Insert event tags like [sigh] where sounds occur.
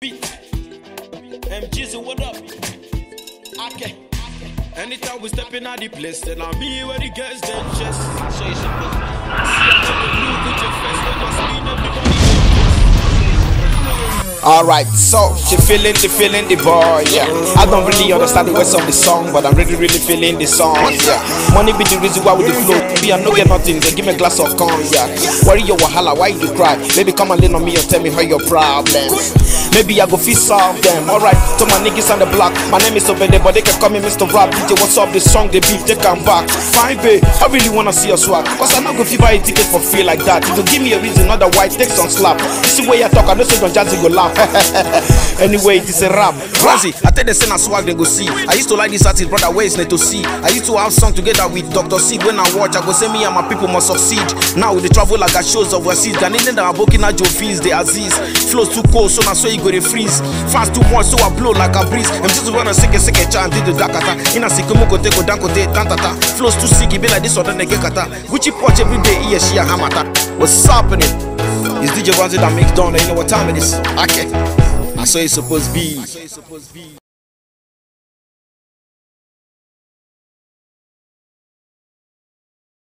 beat. MG's what up? Okay. Anytime we step in at the place, then I me where the girls them Alright, so she feeling the feeling the boy, yeah. I don't really understand the words of the song, but I'm really really feeling the song, yeah. Money be the reason why we the flow. Me I no get nothing, they give me a glass of corn, yeah. Worry your wahala, why you cry? Baby come and lean on me and tell me how your problems. Maybe I go fit solve them. Alright, to my niggas on the block, my name is Obidi, but they can call me Mr. Rap. DJ, what's up? The song they beat, they come back. Fine, babe, I really wanna see your swag, cause I not go fit buy a ticket for free like that. If you give me a reason, otherwise take some slap. You see where you talk, I know say Don Jazzy go laugh. [laughs] anyway, it is a rap. Ramsey, I tell the send a swag they go see. I used to like this artist, brother, where is need to see. I used to have song together with Dr. C. When I watch, I go say me and my people must succeed. Now with the travel like I shows overseas, Ghanaian that are booking at Joe Fees, they Aziz. Flows too cold, so now so you go to freeze. Fast too much, so I blow like a breeze. I'm just wanna sick a sick a chant, the dakata. In a sick moko take dankote, tantata. Flows too sick, be like this or then they get kata. Gucci watch every day, yeah, she a hamata. What's happening? It's DJ Ronzy that makes done, you know what time it is. Okay. I saw it's supposed to be.